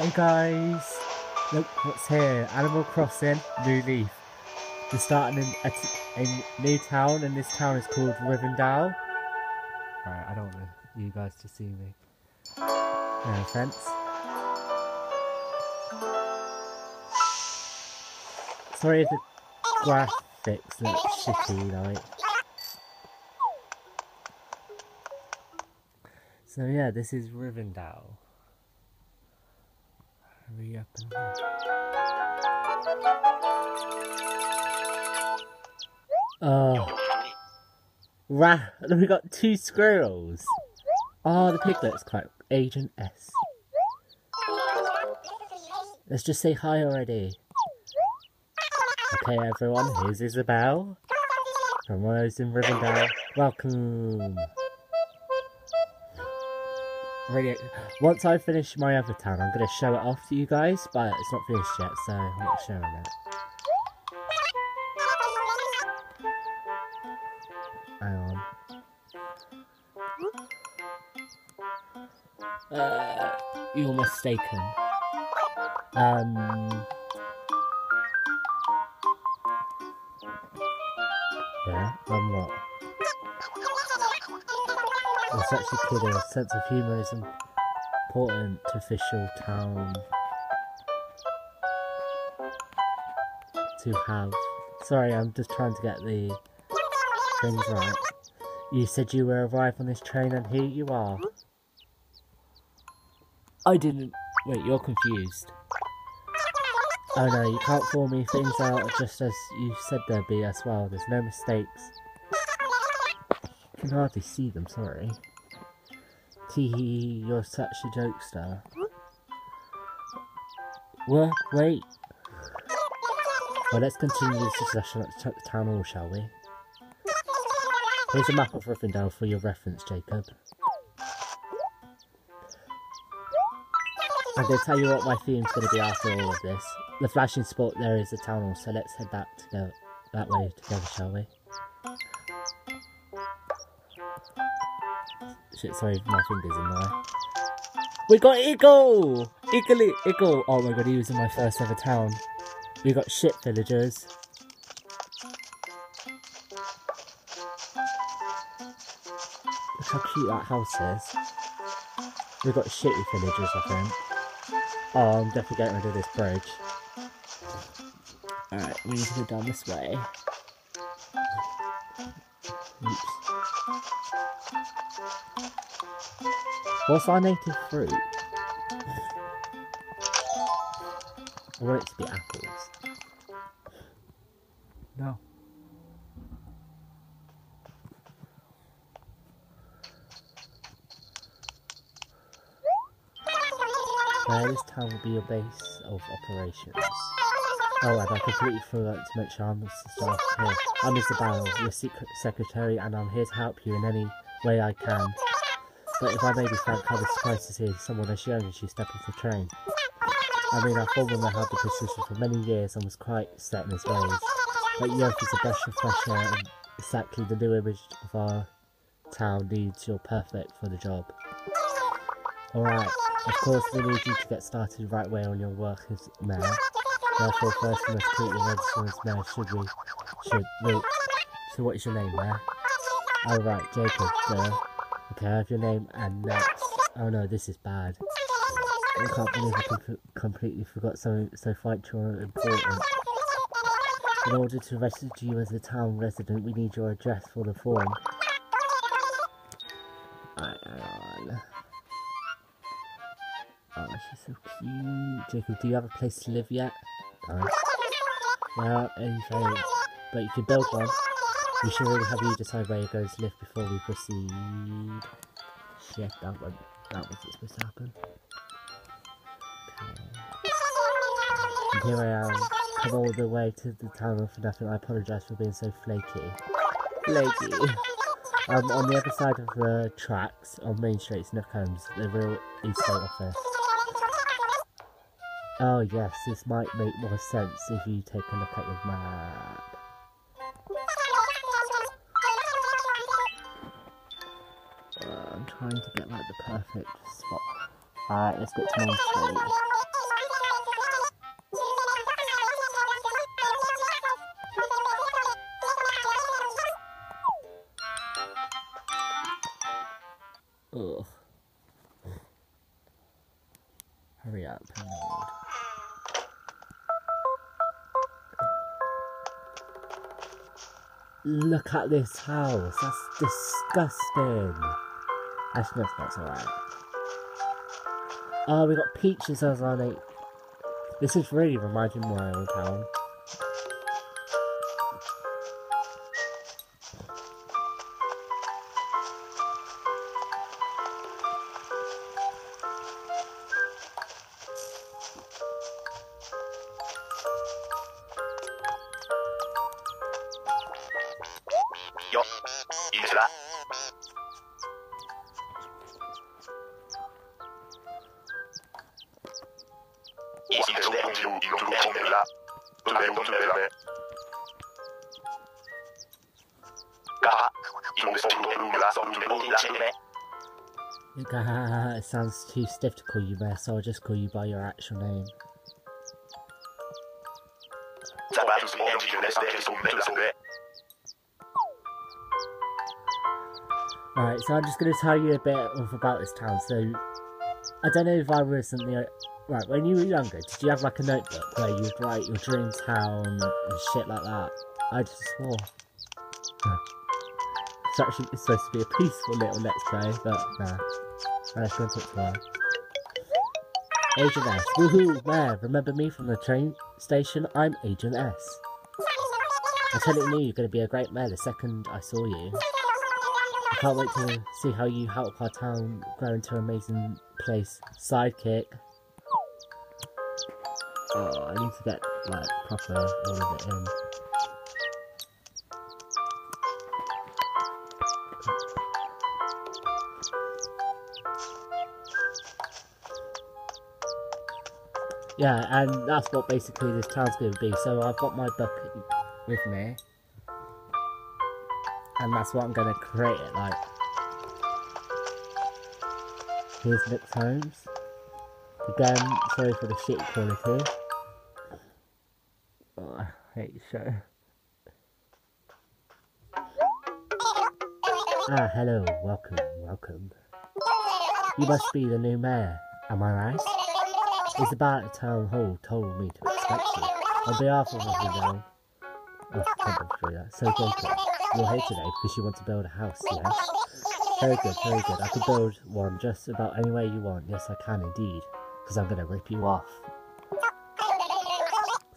Hey guys, look what's here, Animal Crossing, New Leaf. We're starting in a, a new town and this town is called Rivendel. Right, I don't want you guys to see me. No offense. Sorry if the graphics look shitty, like. So yeah, this is Rivendel. And Oh. Ra we got two squirrels. Oh, the piglet's quite Agent S. Let's just say hi already. Okay, everyone, here's Isabelle from Rose in Rivendel. Welcome. Really, once I finish my other town, I'm going to show it off to you guys, but it's not finished yet, so I'm not showing it. Hang on. Uh, you're mistaken. Um. Yeah, I'm It's actually kidding. A sense of humour is important to official town to have. Sorry, I'm just trying to get the things right. You said you were arrived on this train and here you are. I didn't. Wait, you're confused. Oh no, you can't fool me. Things are just as you said they'd be as well. There's no mistakes. Can hardly see them, sorry. Tee you're such a jokester. What? Wait. Well, let's continue this discussion at the town hall, shall we? Here's a map of Rivendel for your reference, Jacob. I'm going to tell you what my theme's going to be after all of this. The flashing spot there is the town hall, so let's head that together, that way together, shall we? Shit, sorry, my fingers in there. We got Eagle! Eagle! Eagle! Oh my god, he was in my first ever town. We got shit villagers. Look how cute that house is. We got shitty villagers, I think. Oh, I'm definitely getting rid of this bridge. Alright, we need to go down this way. Oops. What's our native fruit? I want it to be apples. No. This town will be your base of operations. Oh, and I completely forgot to mention I'm staff here. I'm Isabelle, your secret secretary, and I'm here to help you in any way I can. But if I may be frank, I was surprised to see someone as young as you step off the train. I mean, our former held the position for many years and was quite set in his ways. But youth is a fresh air and exactly the new image of our town needs. You're perfect for the job. Alright, of course we need you to get started right away on your work as mayor. Therefore, first we must should we? Should, wait, so what is your name, mayor? Alright, Jacob, sir. Okay, I have your name and. Oh no, this is bad. I can't believe I com completely forgot something so vital and important. In order to register you as a town resident, we need your address for the form. Right. Oh, she's so cute. Jacob, do you have a place to live yet? Well, anything. But you can build one. We should really have you decide where you're going to live before we proceed. Shit, that one, that wasn't supposed to happen. Okay. Here I am, come all the way to the town for nothing. I apologise for being so flaky. Flaky. Um, on the other side of the tracks, on Main Street, Nook's Homes, the real East State office. Oh yes, this might make more sense if you take a look at your map. Uh, I'm trying to get like the perfect spot. Alright, let's get to Main Street. Ugh. Hurry up. Look at this house. That's disgusting. Actually, that's not alright. Oh, we got peaches as our name. This is really reminding my old town. It sounds too stiff to call you there, so I'll just call you by your actual name. Alright, so I'm just going to tell you a bit of about this town. So, I don't know if I was. Right, when you were younger, did you have like a notebook where you would write your dream town and shit like that? I just swore. It's actually it's supposed to be a peaceful little let's play, but nah. Let's go talk to her. Agent S. Woohoo! Where? Remember me from the train station? I'm Agent S. I totally knew you were going to be a great mayor the second I saw you. I can't wait to see how you help our town grow into an amazing place. Sidekick. Oh, I need to get, like, proper all of it in. Yeah, and that's what basically this town's going to be. So I've got my bucket with me. And that's what I'm to create it like. Here's Nick's homes. Again, sorry for the shitty quality. Oh, I hate the show. Ah, hello, welcome, welcome. You must be the new mayor, am I right? Isabella at town hall told me to expect you. On behalf of everyone, can't through that. So Jacob, you're here today because you want to build a house, yes? Very good, very good. I can build one just about anywhere you want. Yes, I can indeed, because I'm going to rip you off.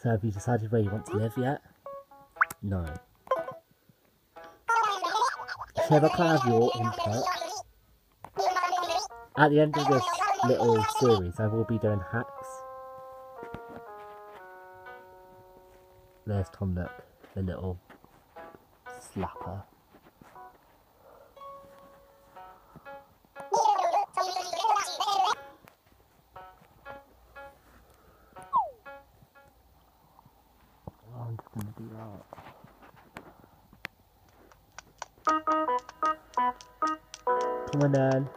So have you decided where you want to live yet? No. So if I can have your input, at the end of this little series, I will be doing hacks. There's Tom Nook, the little slapper. Oh, I'm just gonna do that. Come on then.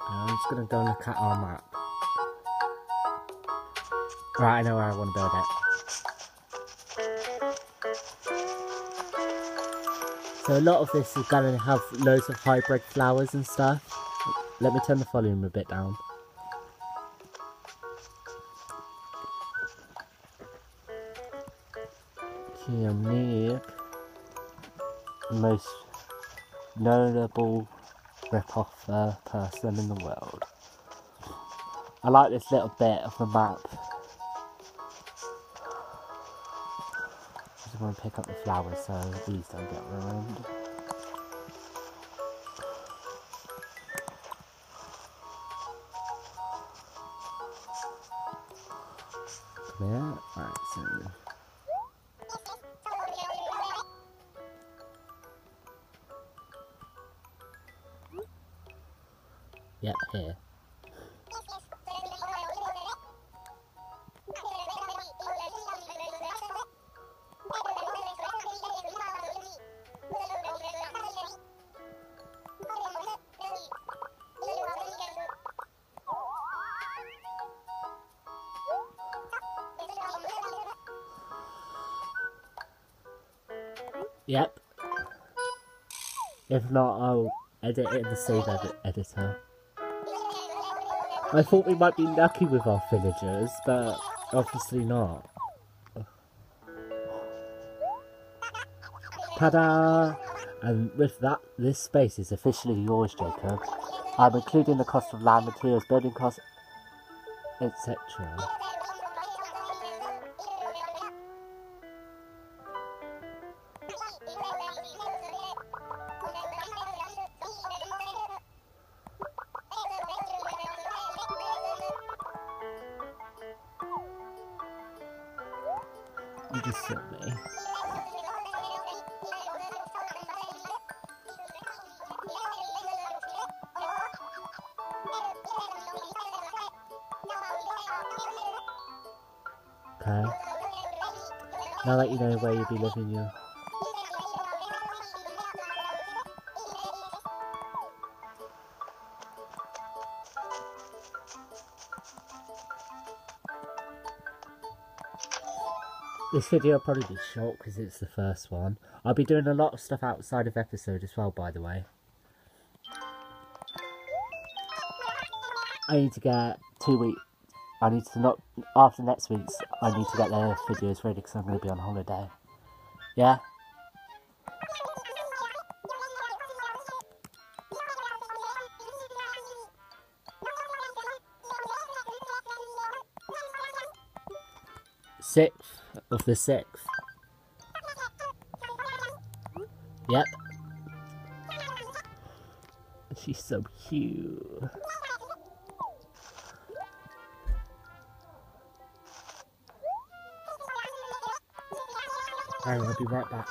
I'm just gonna go look at our map. Right, I know where I want to build it. So a lot of this is gonna have loads of hybrid flowers and stuff. Let me turn the volume a bit down. Unique. Most notable rip-off uh, person in the world. I like this little bit of the map. To pick up the flowers so these don't get ruined. Here. Alright, so Yep, here. Yep. If not, I'll edit it in the save edit editor. I thought we might be lucky with our villagers, but obviously not. Ta-da! And with that, this space is officially yours, Jacob. I'm including the cost of land, materials, building costs, etc. You just saw me. Okay. Now that you know where you'll be living, you. This video will probably be short because it's the first one. I'll be doing a lot of stuff outside of episode as well, by the way. I need to get two weeks. I need to not after next week's. I need to get their videos ready because I'm going to be on holiday. Yeah. Sixth of the sixth. Yep. She's so cute. Alright, I'll be right back.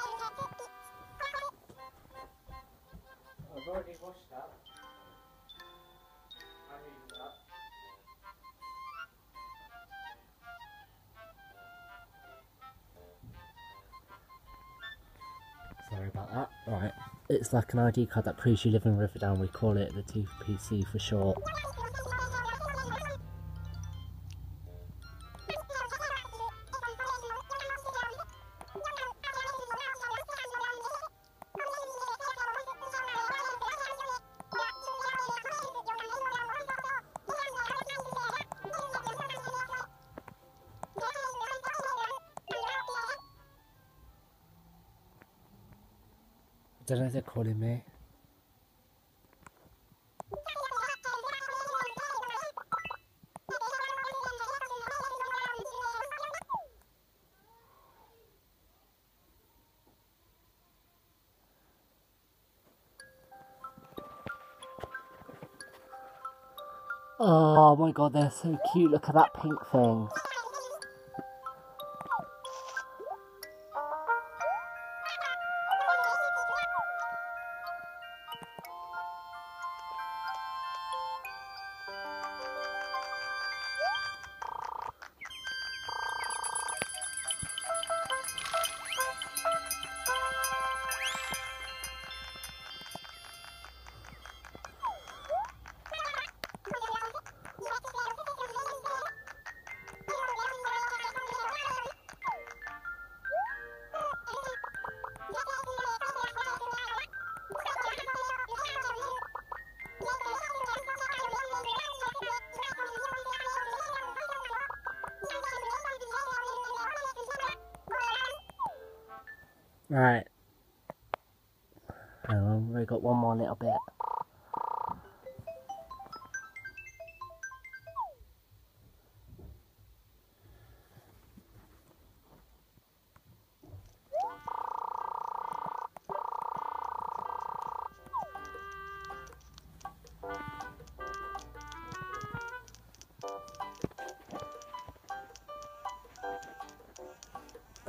It's like an ID card that proves you live in Rivendel. We call it the TPC for short. Oh my god, they're so cute. Look at that pink thing. Right. We got one more little bit.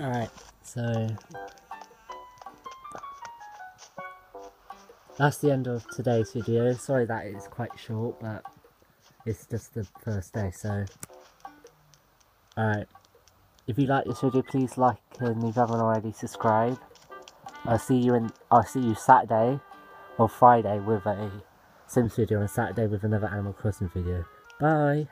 Alright, so that's the end of today's video. Sorry that it's quite short, but it's just the first day, so alright. If you like this video, please like and if you haven't already, subscribe. I'll see you in I'll see you Saturday or Friday with a Sims video and Saturday with another Animal Crossing video. Bye!